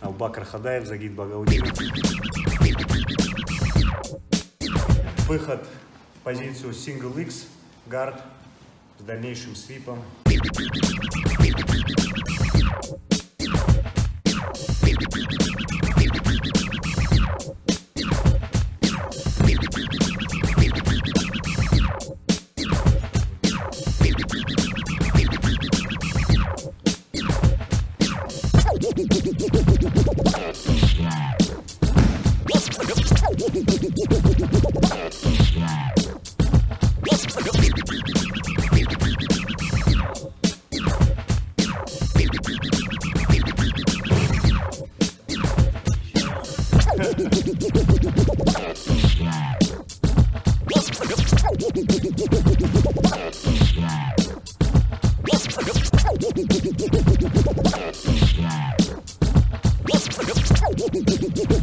Абакар Хадаев, Загид Багаудин. Выход в позицию Single X, гард с дальнейшим свипом. Yes, I'm